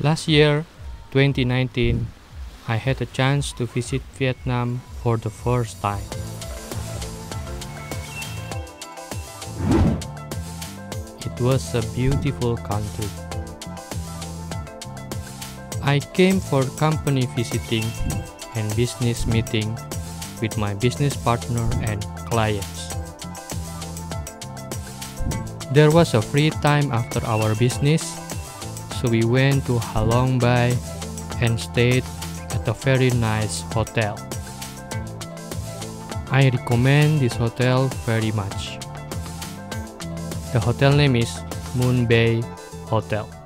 Last year, 2019, I had a chance to visit Vietnam for the first time. It was a beautiful country. I came for company visiting and business meeting with my business partner and clients. There was a free time after our business, so we went to Halong Bay and stayed at a very nice hotel. I recommend this hotel very much. The hotel name is Moon Bay Hotel.